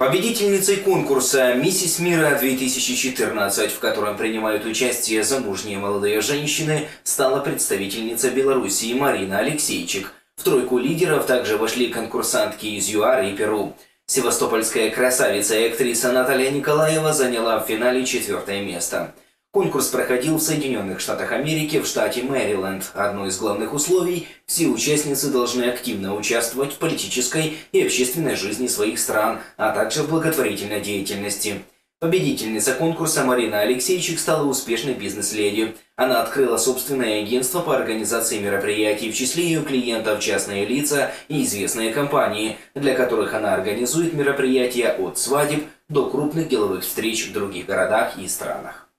Победительницей конкурса «Миссис Мира-2014», в котором принимают участие замужние молодые женщины, стала представительница Белоруссии Марина Алексейчик. В тройку лидеров также вошли конкурсантки из ЮАР и Перу. Севастопольская красавица и актриса Наталья Николаева заняла в финале четвертое место. Конкурс проходил в Соединенных Штатах Америки в штате Мэриленд. Одно из главных условий – все участницы должны активно участвовать в политической и общественной жизни своих стран, а также в благотворительной деятельности. Победительница конкурса Марина Алексейчик стала успешной бизнес-леди. Она открыла собственное агентство по организации мероприятий, в числе ее клиентов частные лица и известные компании, для которых она организует мероприятия от свадеб до крупных деловых встреч в других городах и странах.